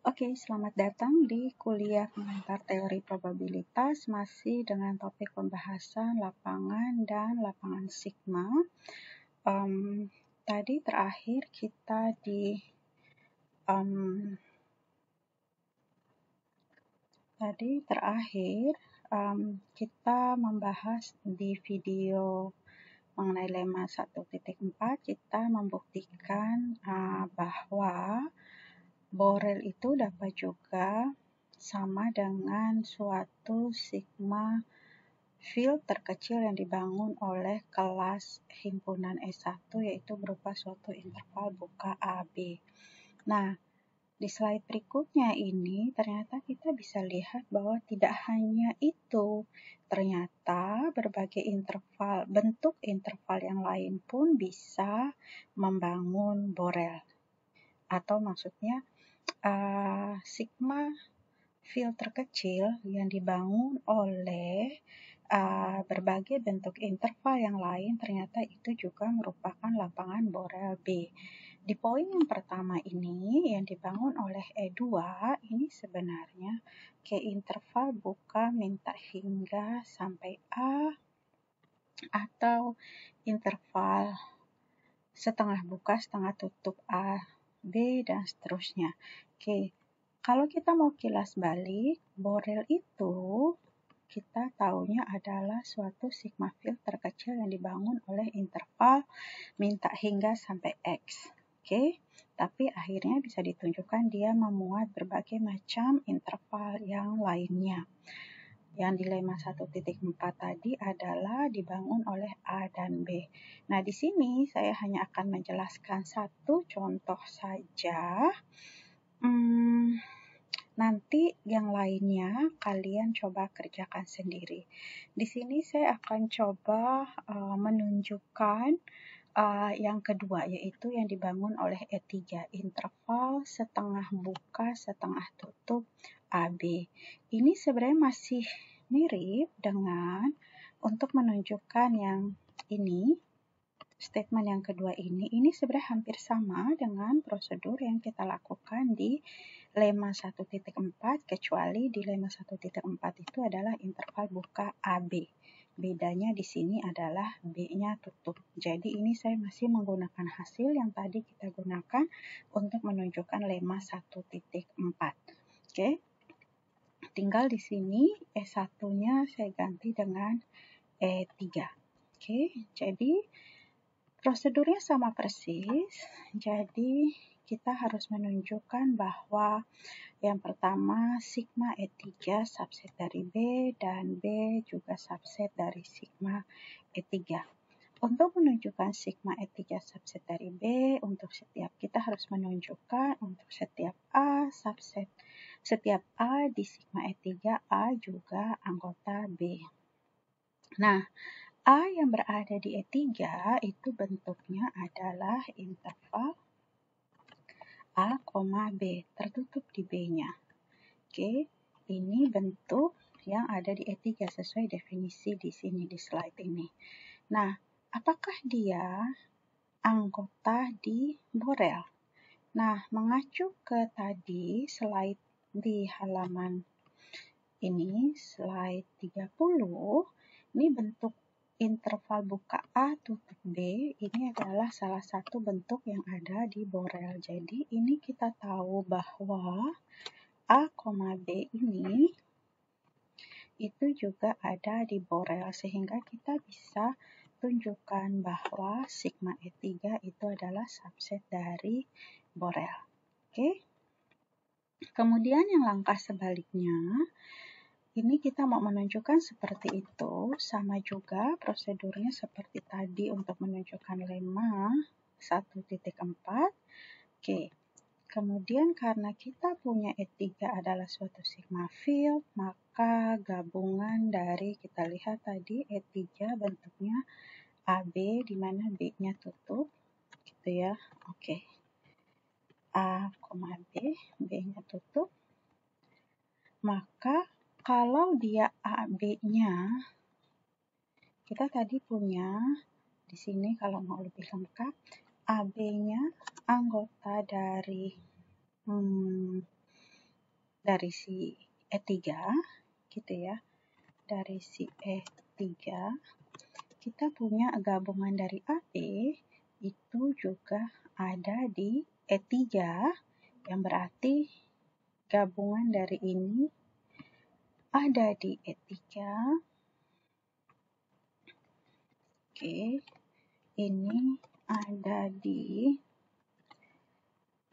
Oke, selamat datang di kuliah pengantar teori probabilitas masih dengan topik pembahasan lapangan dan lapangan sigma. Um, tadi terakhir kita di um, tadi terakhir um, kita membahas di video mengenai lemma 1.4 kita membuktikan uh, bahwa Borel itu dapat juga sama dengan suatu sigma field terkecil yang dibangun oleh kelas himpunan S1 yaitu berupa suatu interval buka AB. Nah, di slide berikutnya ini ternyata kita bisa lihat bahwa tidak hanya itu, ternyata berbagai interval, bentuk interval yang lain pun bisa membangun Borel. Atau maksudnya uh, sigma field terkecil yang dibangun oleh uh, berbagai bentuk interval yang lain ternyata itu juga merupakan lapangan Borel B. Di poin yang pertama ini yang dibangun oleh E2 ini sebenarnya ke interval buka minta hingga sampai A atau interval setengah buka setengah tutup A B, dan seterusnya. Oke, kalau kita mau kilas balik, Borel itu kita tahunya adalah suatu sigma field terkecil yang dibangun oleh interval minta hingga sampai X. Oke, tapi akhirnya bisa ditunjukkan dia memuat berbagai macam interval yang lainnya. Yang dilema 1.4 tadi adalah dibangun oleh A dan B. Nah, di sini saya hanya akan menjelaskan satu contoh saja. Hmm, nanti yang lainnya kalian coba kerjakan sendiri. Di sini saya akan coba uh, menunjukkan uh, yang kedua yaitu yang dibangun oleh E3 interval setengah buka setengah tutup AB. Ini sebenarnya masih mirip dengan untuk menunjukkan yang ini, statement yang kedua ini, ini sebenarnya hampir sama dengan prosedur yang kita lakukan di lemma 1.4 kecuali di lemma 1.4 itu adalah interval buka AB. Bedanya di sini adalah B-nya tutup. Jadi ini saya masih menggunakan hasil yang tadi kita gunakan untuk menunjukkan lemma 1.4. Oke. Okay? Tinggal di sini E1-nya saya ganti dengan E3. Oke, jadi prosedurnya sama persis. Jadi kita harus menunjukkan bahwa yang pertama sigma E3 subset dari B dan B juga subset dari sigma E3. Untuk menunjukkan sigma E3 subset dari B, untuk setiap kita harus menunjukkan untuk setiap A subset setiap A di sigma E3 A juga anggota B. Nah, A yang berada di E3 itu bentuknya adalah interval A, B tertutup di B-nya. Oke, ini bentuk yang ada di E3 sesuai definisi di sini di slide ini. Nah, apakah dia anggota di Borel? Nah, mengacu ke tadi slide di halaman ini slide 30 ini bentuk interval buka A tutup B ini adalah salah satu bentuk yang ada di Borel jadi ini kita tahu bahwa A, B ini itu juga ada di Borel sehingga kita bisa tunjukkan bahwa sigma E3 itu adalah subset dari Borel. Oke. Okay? Kemudian yang langkah sebaliknya, ini kita mau menunjukkan seperti itu, sama juga prosedurnya seperti tadi untuk menunjukkan lemma 1.4. Oke, kemudian karena kita punya E3 adalah suatu sigma field, maka gabungan dari kita lihat tadi E3 bentuknya AB di mana B-nya tutup, gitu ya. Oke. A, B, B-nya tutup, maka kalau dia A, B-nya, kita tadi punya di sini kalau mau lebih lengkap, AB-nya anggota dari hmm, dari si E3 gitu ya. Dari si E3 kita punya gabungan dari AB itu juga ada di E3 yang berarti gabungan dari ini ada di E3 oke ini ada di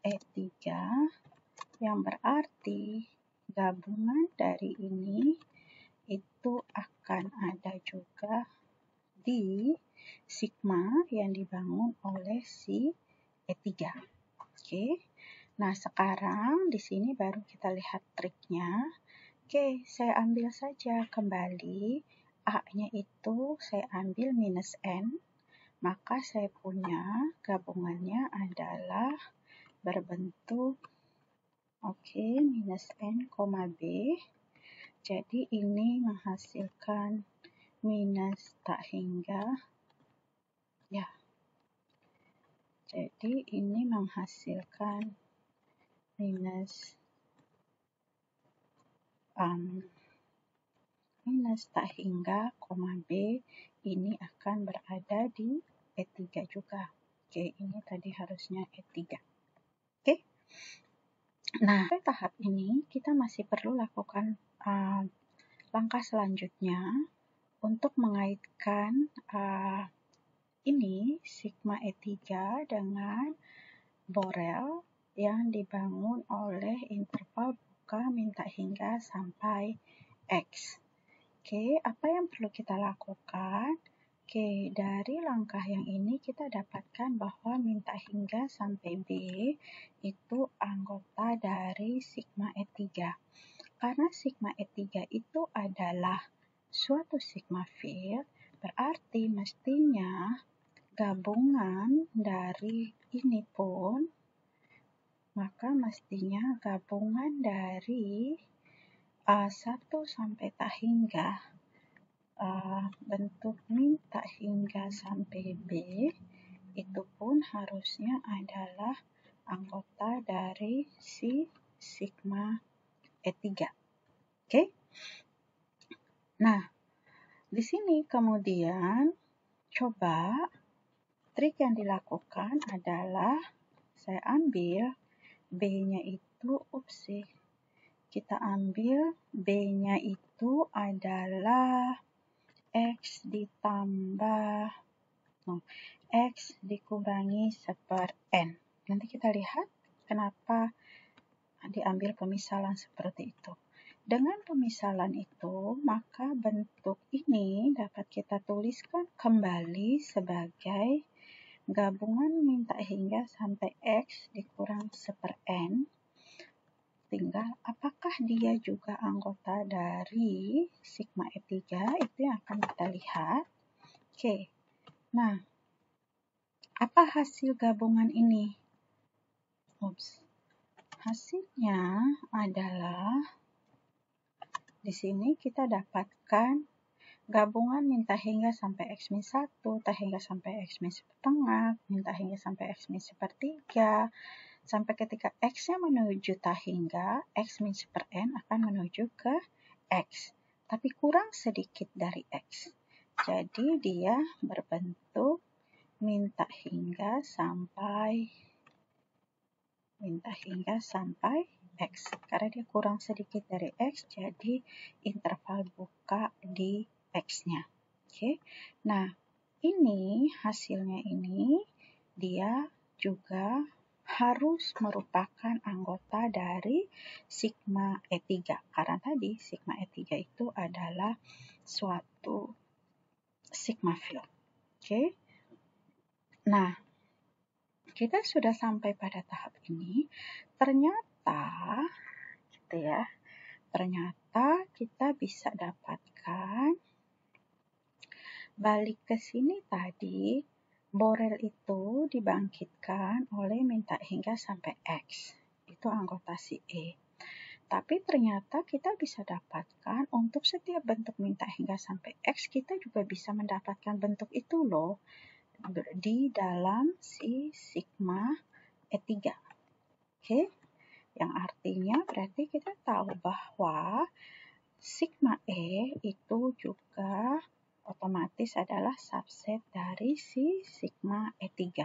E3 yang berarti gabungan dari ini itu akan ada juga di sigma yang dibangun oleh si E3. Oke. Nah, sekarang di sini baru kita lihat triknya. Oke, saya ambil saja kembali A-nya itu saya ambil minus N, maka saya punya gabungannya adalah berbentuk oke minus N, B. Jadi ini menghasilkan minus tak hingga ya jadi ini menghasilkan minus um, minus tak hingga koma B ini akan berada di E3 juga. Oke ini tadi harusnya E3 oke? Nah pada tahap ini kita masih perlu lakukan uh, langkah selanjutnya untuk mengaitkan uh, ini sigma E3 dengan Borel yang dibangun oleh interval buka minta hingga sampai X. Oke, apa yang perlu kita lakukan? Oke, dari langkah yang ini kita dapatkan bahwa minta hingga sampai B itu anggota dari sigma E3. Karena sigma E3 itu adalah suatu sigma field, berarti mestinya gabungan dari ini pun, maka mestinya gabungan dari uh, 1 sampai tak hingga uh, bentuk min tak hingga sampai B itu pun harusnya adalah anggota dari si sigma E3. Oke? Okay? Nah, di sini kemudian coba trik yang dilakukan adalah saya ambil B-nya itu, upsi, kita ambil B-nya itu adalah X ditambah no, X dikurangi seper N. Nanti kita lihat kenapa diambil pemisalan seperti itu. Dengan pemisalan itu, maka bentuk ini dapat kita tuliskan kembali sebagai gabungan minta hingga sampai X dikurang seper N. Tinggal apakah dia juga anggota dari sigma E3 itu yang akan kita lihat. Oke, nah apa hasil gabungan ini? Ups. Hasilnya adalah di sini kita dapatkan gabungan minta hingga sampai X min 1, tak hingga sampai X min setengah, minta hingga sampai X min sepertiga, sampai ketika X-nya menuju tak hingga, X min seper N akan menuju ke X. Tapi kurang sedikit dari X. Jadi dia berbentuk minta hingga sampai minta hingga sampai X. Karena dia kurang sedikit dari X, jadi interval buka di X-nya. Oke, nah ini hasilnya ini dia juga harus merupakan anggota dari sigma E3. Karena tadi sigma E3 itu adalah suatu sigma field. Oke. Nah, kita sudah sampai pada tahap ini. Ternyata gitu ya ternyata kita bisa dapatkan balik ke sini tadi Borel itu dibangkitkan oleh minta hingga sampai X itu anggota si E tapi ternyata kita bisa dapatkan untuk setiap bentuk minta hingga sampai X kita juga bisa mendapatkan bentuk itu loh di dalam si sigma E3 oke okay? yang artinya berarti kita tahu bahwa sigma E itu juga otomatis adalah subset dari si sigma E3.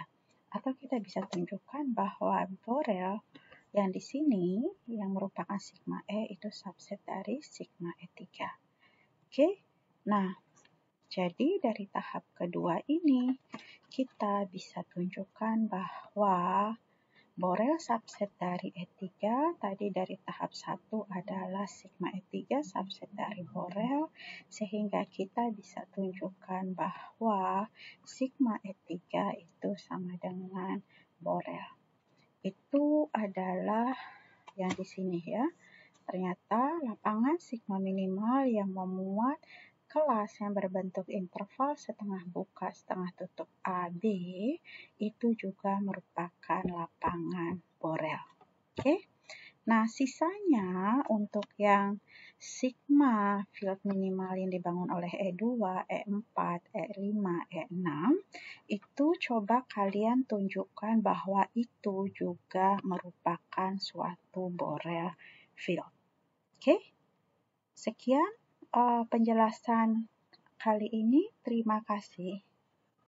Atau kita bisa tunjukkan bahwa Borel yang di sini yang merupakan sigma E itu subset dari sigma E3. Oke, nah jadi dari tahap kedua ini kita bisa tunjukkan bahwa Borel subset dari E3 tadi dari tahap 1 adalah sigma E3 subset dari Borel sehingga kita bisa tunjukkan bahwa sigma E3 itu sama dengan Borel itu adalah yang di sini ya. Ternyata lapangan sigma minimal yang memuat kelas yang berbentuk interval setengah buka setengah tutup AB itu juga merupakan lapangan Borel. Oke. Nah, sisanya untuk yang sigma field minimal yang dibangun oleh E2, E4, E5, E6 itu coba kalian tunjukkan bahwa itu juga merupakan suatu Borel field. Oke. Sekian uh, penjelasan kali ini. Terima kasih.